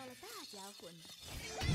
到了大家伙呢